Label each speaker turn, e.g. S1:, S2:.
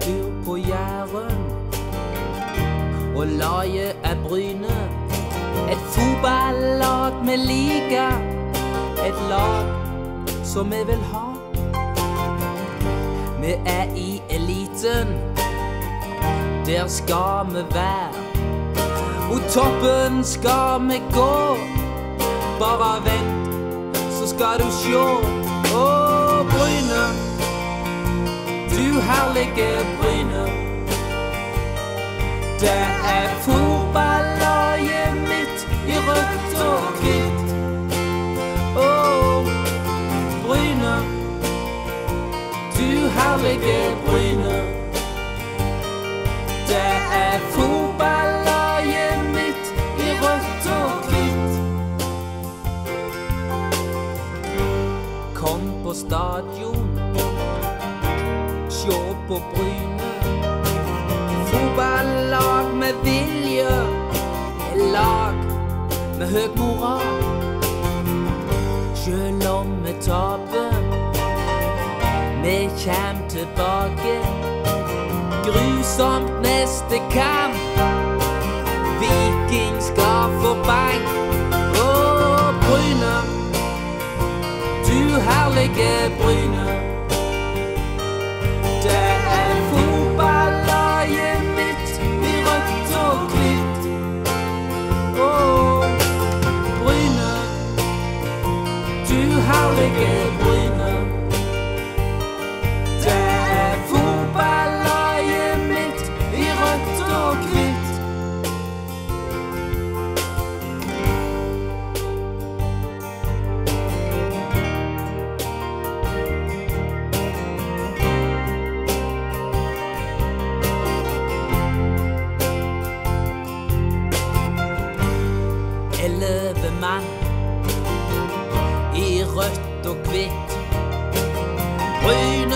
S1: tur på Jæren. Og laget er Bryne. Et fotballag vi liker. Et lag som vi vil ha. Vi er i eliten. Der skal vi være. Mot toppen skal vi gå. Bare vent, så skal du sjå. Å, Bryne. Du herlige Bryne. Det er fotballaget mitt i rødt og hvitt. Å, Bryne. Du herlige Bryne. Det er fotballaget mitt i rødt og hvitt. Kom på stadion, sjå på Bryne. Fotballag med vilje, et lag med høy moral. Sjøl om vi taper, vi kjem tilbake. Grusomt neste kamp. Viking skal få bank. Å, Bryne. Du herlige Bryne. do, how they get with rött och kvitt. Bryn